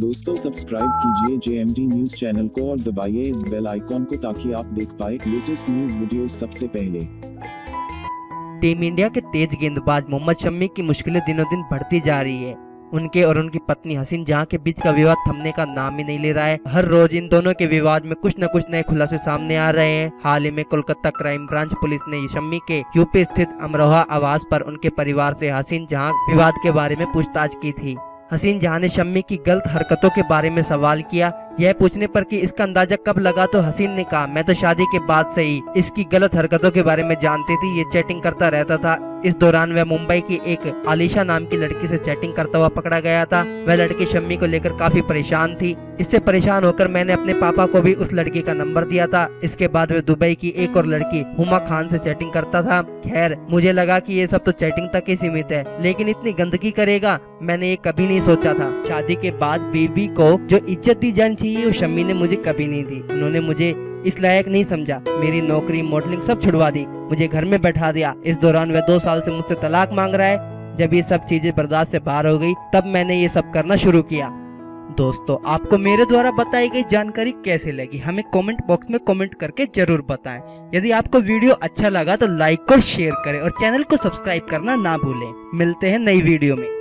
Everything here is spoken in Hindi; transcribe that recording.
दोस्तों सब्सक्राइब कीजिए J M D news channel को और दबाइए इस बेल आइकॉन को ताकि आप देख पाए लेटेस्ट न्यूज़ वीडियोस सबसे पहले। टीम इंडिया के तेज गेंदबाज मोहम्मद शमी की मुश्किलें दिनों दिन बढ़ती जा रही है। उनके और उनकी पत्नी हसीन जहाँ के बीच का विवाद थमने का नाम ही नहीं ले रहा है। हर रोज इन दोनों के विवाद में कुछ न कुछ नए खुलासे सामने आ रहे हैं। हाल ही में कोलकाता क्राइम ब्रांच पुलिस ने शम्मी के यूपी स्थित अमरोहा आवास पर उनके परिवार से हसीन जहाँ विवाद के बारे में पूछताछ की थी। हसीन जहाँ ने शम्मी की गलत हरकतों के बारे में सवाल किया। यह पूछने पर कि इसका अंदाज़ा कब लगा तो हसीन ने कहा, मैं तो शादी के बाद से ही इसकी गलत हरकतों के बारे में जानती थी, ये चैटिंग करता रहता था। इस दौरान वह मुंबई की एक आलिशा नाम की लड़की से चैटिंग करता हुआ पकड़ा गया था। वह लड़की शम्मी को लेकर काफ़ी परेशान थी। इससे परेशान होकर मैंने अपने पापा को भी उस लड़की का नंबर दिया था। इसके बाद वह दुबई की एक और लड़की हुमा खान से चैटिंग करता था। खैर, मुझे लगा कि ये सब तो चैटिंग तक ही सीमित है, लेकिन इतनी गंदगी करेगा, मैंने ये कभी नहीं सोचा था। शादी के बाद बीबी को जो इज़्ज़त दी जानी चाहिए, वो शम्मी ने मुझे कभी नहीं दी। उन्होंने मुझे इस लायक नहीं समझा। मेरी नौकरी मॉडलिंग सब छुड़वा दी। मुझे घर में बैठा दिया। इस दौरान वह दो साल से मुझसे तलाक मांग रहा है। जब ये सब चीज़ें बर्दाश्त से बाहर हो गई, तब मैंने ये सब करना शुरू किया। दोस्तों, आपको मेरे द्वारा बताई गई जानकारी कैसे लगी? हमें कमेंट बॉक्स में कमेंट करके ज़रूर बताएँ। यदि आपको वीडियो अच्छा लगा तो लाइक और शेयर करें और चैनल को सब्सक्राइब करना ना भूलें। मिलते हैं नई वीडियो में।